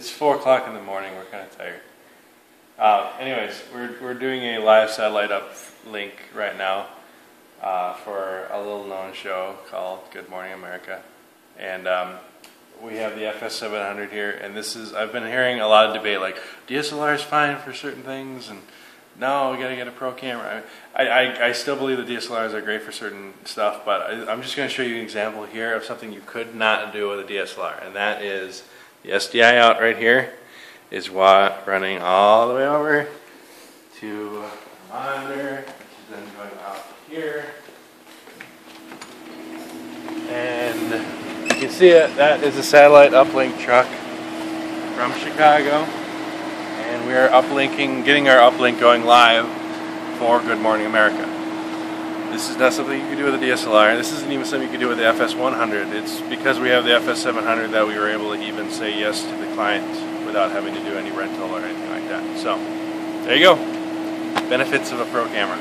It's four o'clock in the morning. We're kind of tired. Uh, anyways, we're we're doing a live satellite up link right now uh, for a little known show called Good Morning America, and um, we have the FS700 here. And this is I've been hearing a lot of debate like DSLR is fine for certain things, and no, we got to get a pro camera. I, I, I still believe the DSLRs are great for certain stuff, but I, I'm just going to show you an example here of something you could not do with a DSLR, and that is the SDI out right here is running all the way over to the monitor, which is then going out here. And you can see it, that is a satellite uplink truck from Chicago. And we are uplinking, getting our uplink going live for Good Morning America. This is not something you can do with a DSLR. This isn't even something you can do with the FS100. It's because we have the FS700 that we were able to even say yes to the client without having to do any rental or anything like that. So, there you go. Benefits of a pro camera.